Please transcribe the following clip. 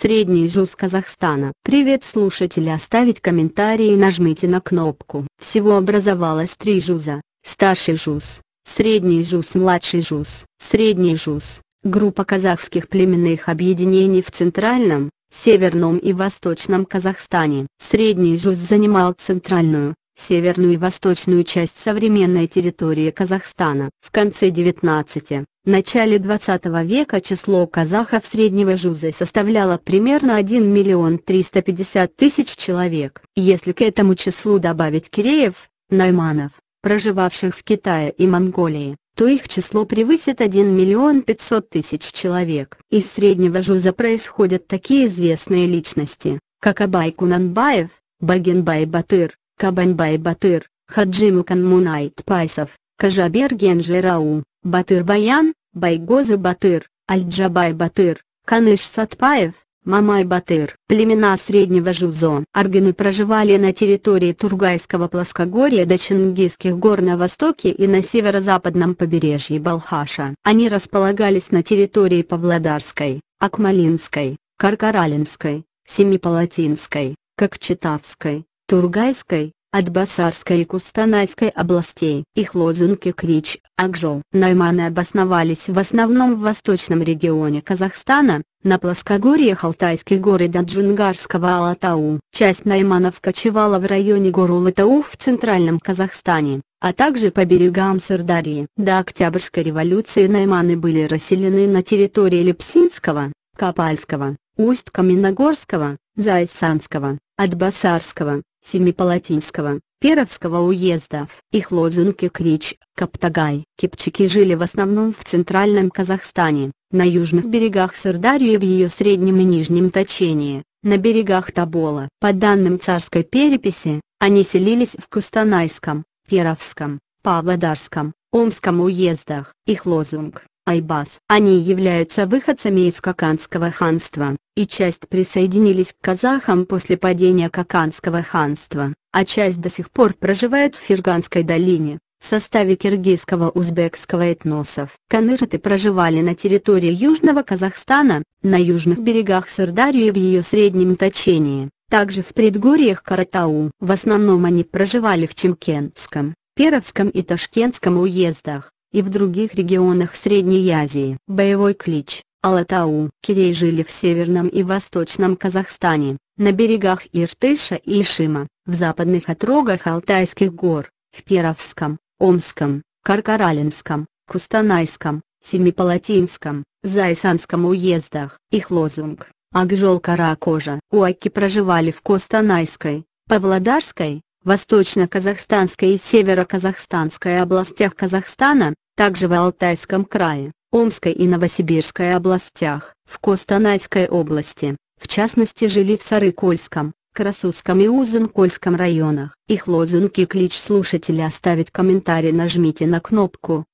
Средний ЖУЗ Казахстана. Привет слушатели оставить комментарии нажмите на кнопку. Всего образовалось три ЖУЗа. Старший ЖУЗ, Средний ЖУЗ, Младший ЖУЗ, Средний ЖУЗ. Группа казахских племенных объединений в Центральном, Северном и Восточном Казахстане. Средний ЖУЗ занимал центральную, северную и восточную часть современной территории Казахстана. В конце 19 начале 20 века число казахов среднего жуза составляло примерно 1 миллион 350 тысяч человек. Если к этому числу добавить киреев, найманов, проживавших в Китае и Монголии, то их число превысит 1 миллион 500 тысяч человек. Из среднего жуза происходят такие известные личности, как Абай Кунанбаев, Богенбай Батыр, Кабанбай Батыр, Хаджимукан Мунайтпасов, Кожаберген жырау, Батыр Баян, Байгозы Батыр, Олжабай Батыр, Каныш Сатпаев, Мамай Батыр. Племена Среднего Жуза. Аргыны проживали на территории Тургайского плоскогорья до Чингисских гор на востоке и на северо-западном побережье Балхаша. Они располагались на территории Павлодарской, Акмолинской, Каркаралинской, Семипалатинской, Кокчетавской, Тургайской, Атбасарской и Кустанайской областей. Их лозунги Крич, Акжол. Найманы обосновались в основном в восточном регионе Казахстана, на плоскогорьях гор и до Джунгарского Алатау. Часть найманов кочевала в районе гор Улатау в центральном Казахстане, а также по берегам Сырдарьи. До Октябрьской революции найманы были расселены на территории Лепсинского, Капальского, Усть-Каменогорского, Зайсанского, Атбасарского, Семипалатинского, Перовского уездов. Их лозунги Крич, Каптагай. Кипчаки жили в основном в центральном Казахстане, на южных берегах Сырдарьи и в ее среднем и нижнем течении, на берегах Тобола. По данным царской переписи, они селились в Кустанайском, Перовском, Павлодарском, Омском уездах. Их лозунг Айбас. Они являются выходцами из Каканского ханства, и часть присоединились к казахам после падения Каканского ханства, а часть до сих пор проживает в Ферганской долине, в составе киргизского узбекского этносов. Канырты проживали на территории Южного Казахстана, на южных берегах Сырдарьи и в ее среднем течении, также в предгорьях Каратау. В основном они проживали в Чемкентском, Перовском и Ташкентском уездах, и в других регионах Средней Азии. Боевой клич, Алатау. Кирей жили в северном и восточном Казахстане, на берегах Иртыша и Ишима, в западных отрогах Алтайских гор, в Перовском, Омском, Каркаралинском, Кустанайском, Семипалатинском, Зайсанском уездах. Их лозунг Акжол Каракожа. Уаки проживали в Костанайской, Павлодарской, Восточно-Казахстанской и Северо-Казахстанской областях Казахстана, также в Алтайском крае, Омской и Новосибирской областях, в Костанайской области, в частности жили в Сарыкольском, Красусском и Узенкольском районах. Их лозунги клич слушателя оставить комментарий нажмите на кнопку